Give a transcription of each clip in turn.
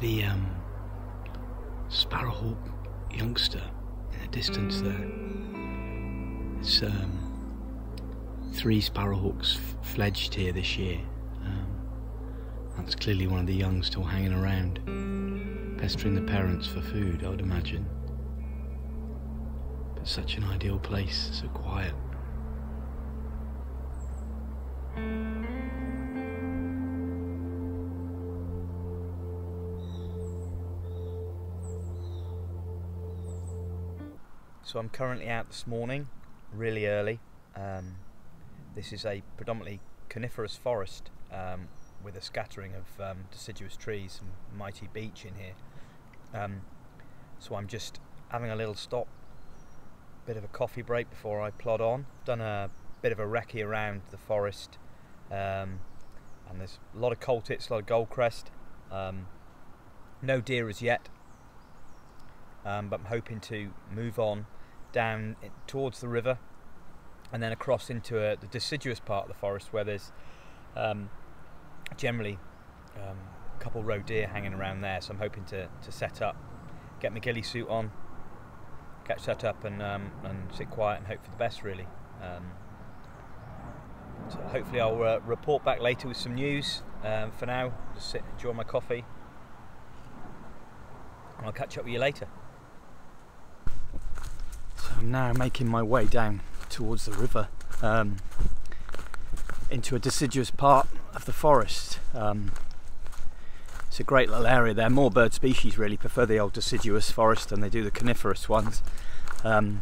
the um, sparrowhawk youngster in the distance there. It's um, three sparrowhawks fledged here this year. Um, that's clearly one of the young still hanging around, pestering the parents for food, I would imagine. But such an ideal place, so quiet. So I'm currently out this morning, really early. Um, this is a predominantly coniferous forest um, with a scattering of um, deciduous trees and mighty beech in here. Um, so I'm just having a little stop, bit of a coffee break before I plod on. Done a bit of a recce around the forest, um, and there's a lot of coal tits, a lot of goldcrest. Um, no deer as yet, but I'm hoping to move on down towards the river and then across into a, the deciduous part of the forest where there's um, generally um, a couple roe deer hanging around there. So I'm hoping to, to set up, get my ghillie suit on, get set up and, um, and sit quiet and hope for the best really. Um, so hopefully I'll uh, report back later with some news. Um, for now, just sit, enjoy my coffee, and I'll catch up with you later. I'm now making my way down towards the river um, into a deciduous part of the forest. Um, it's a great little area there. More bird species really prefer the old deciduous forest than they do the coniferous ones. Um,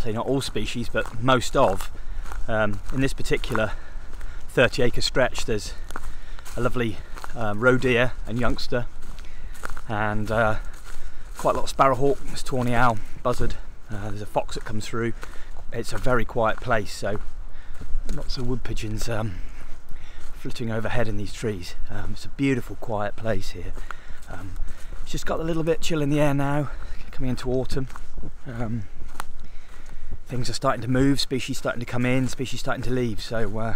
say not all species, but most of. Um, in this particular 30 acre stretch, there's a lovely um, roe deer and youngster, and uh, quite a lot of sparrowhawk, tawny owl, buzzard, uh, there's a fox that comes through. It's a very quiet place, so lots of wood pigeons um, flitting overhead in these trees. Um, it's a beautiful, quiet place here. Um, it's just got a little bit chill in the air now, coming into autumn. Um, things are starting to move, species starting to come in, species starting to leave, so uh,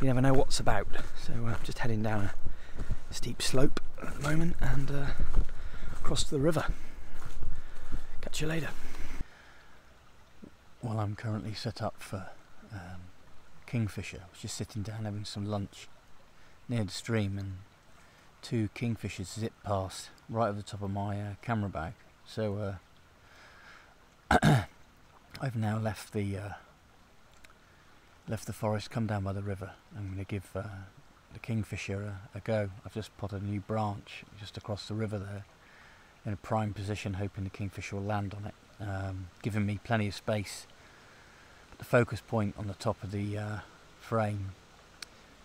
you never know what's about. So I'm uh, just heading down a steep slope at the moment and uh, across to the river. Catch you later. Well, I'm currently set up for um, kingfisher. I was just sitting down having some lunch near the stream, and two kingfishers zip past right over the top of my uh, camera bag. So uh, I've now left the uh, left the forest, come down by the river. I'm going to give uh, the kingfisher a, a, go. I've just put a new branch just across the river there, in a prime position, hoping the kingfisher will land on it, um, giving me plenty of space the focus point on the top of the uh, frame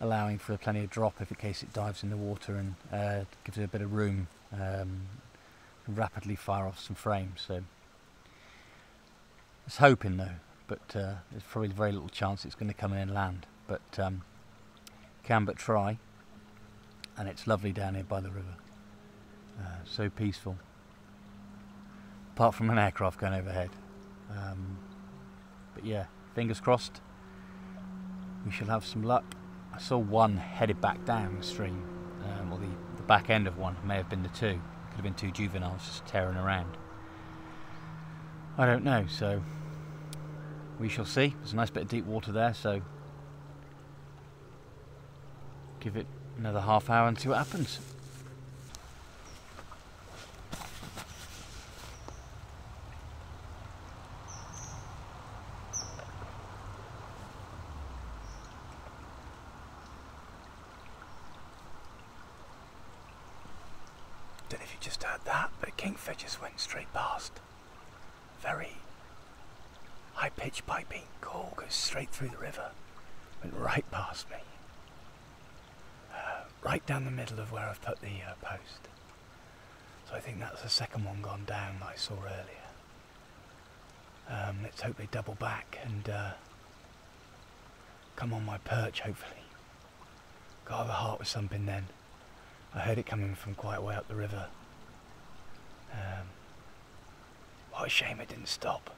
allowing for plenty of drop if in case it dives in the water and uh, gives it a bit of room um, rapidly fire off some frames. So it's hoping though but uh, there's probably very little chance it's going to come in and land. But um, can but try and it's lovely down here by the river. Uh, so peaceful. Apart from an aircraft going overhead. Um, but yeah fingers crossed we shall have some luck. I saw one headed back downstream, um, or the, the back end of one may have been the two. Could have been two juveniles just tearing around. I don't know, so we shall see. There's a nice bit of deep water there, so give it another half hour and see what happens. I don't know if you just heard that, but Kingfisher just went straight past. Very high pitched piping call goes straight through the river. Went right past me. Uh, right down the middle of where I've put the uh, post. So I think that's the second one gone down that I saw earlier. Um, let's hope they double back and uh, come on my perch, hopefully. God, the heart was something then. I heard it coming from quite way up the river. Um, what a shame it didn't stop.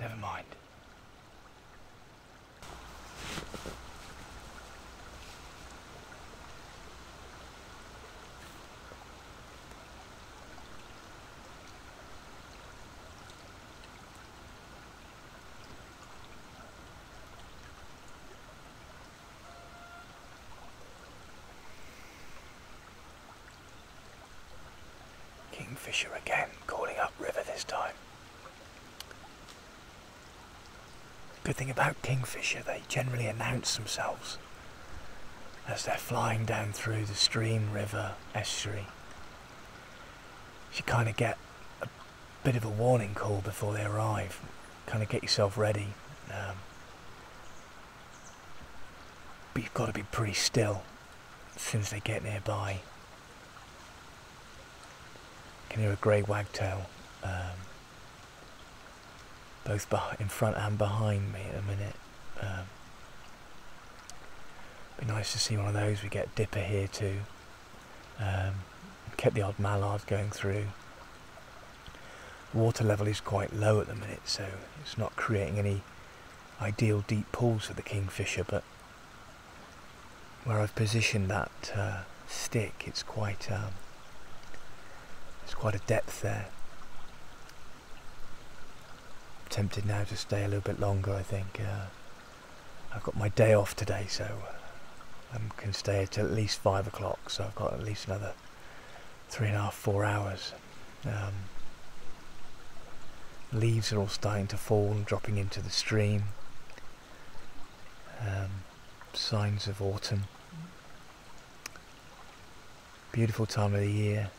Never mind. Kingfisher again, calling up river this time. Good thing about kingfisher, they generally announce themselves as they're flying down through the stream, river, estuary. You kind of get a bit of a warning call before they arrive. Kind of get yourself ready. Um, but you've got to be pretty still as soon as they get nearby. You can hear a grey wagtail um, both in front and behind me in a minute. Um, be nice to see one of those. We get dipper here too. Um, kept the odd mallard going through. Water level is quite low at the minute, so it's not creating any ideal deep pools for the kingfisher. But where I've positioned that uh, stick, it's quite um, it's quite a depth there I'm tempted now to stay a little bit longer. I think uh, I've got my day off today, so I um, can stay till at least five o'clock. So I've got at least another three and a half, four hours. Um, leaves are all starting to fall and dropping into the stream. Um, signs of autumn. Beautiful time of the year.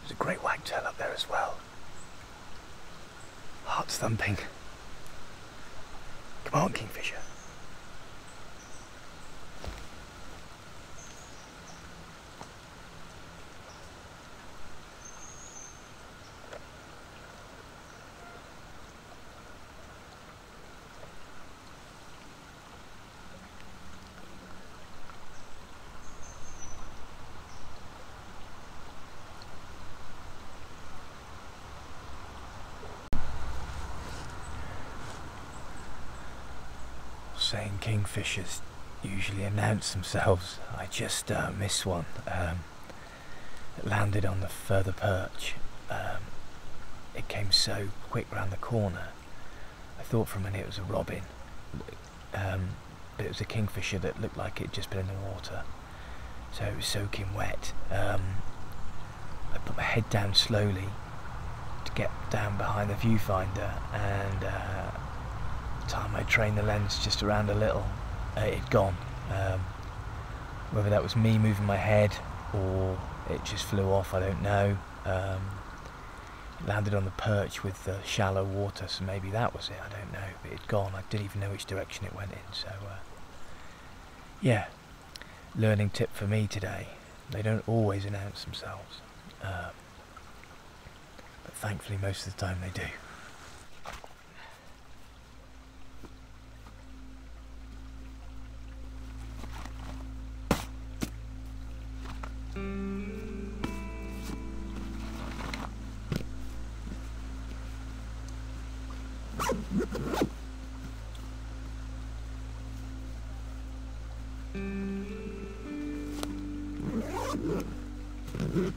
There's a grey wagtail up there as well. Heart's thumping. Come on, Kingfisher. Saying kingfishers usually announce themselves. I just uh, missed one. Um, it landed on the further perch. Um, it came so quick round the corner. I thought for a minute it was a robin, um, but it was a kingfisher that looked like it'd just been in the water. So it was soaking wet. Um, I put my head down slowly to get down behind the viewfinder and uh, time I trained the lens just around a little, uh, it had gone. Um, whether that was me moving my head or it just flew off, I don't know. Um, it landed on the perch with the shallow water, so maybe that was it, I don't know. But it'd gone, I didn't even know which direction it went in, so uh, yeah. Learning tip for me today, they don't always announce themselves. Um, but thankfully most of the time they do. Mm-hmm.